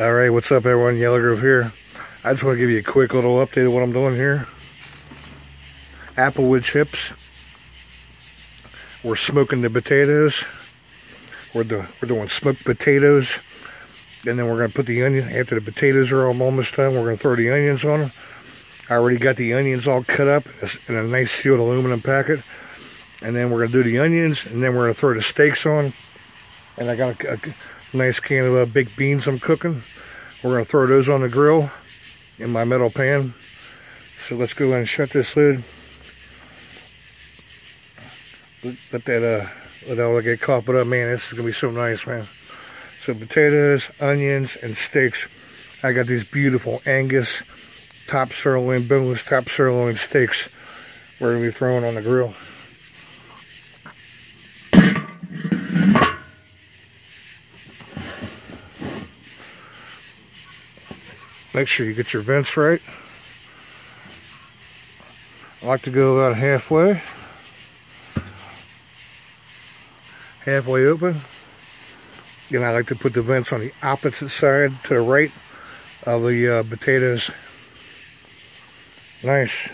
All right, what's up everyone? Yellowgroove here. I just want to give you a quick little update of what I'm doing here. Applewood chips. We're smoking the potatoes. We're, the, we're doing smoked potatoes. And then we're going to put the onion, after the potatoes are almost done, we're going to throw the onions on. I already got the onions all cut up in a nice sealed aluminum packet. And then we're going to do the onions, and then we're going to throw the steaks on. And I got a, a nice can of uh, baked beans I'm cooking. We're going to throw those on the grill in my metal pan. So let's go and shut this lid. Let that, uh, let all get caught up. Man, this is to be so nice, man. So potatoes, onions, and steaks. I got these beautiful Angus top sirloin, boneless top sirloin steaks we're to be throwing on the grill. Make sure you get your vents right. I like to go about halfway. Halfway open. And I like to put the vents on the opposite side to the right of the uh, potatoes. Nice.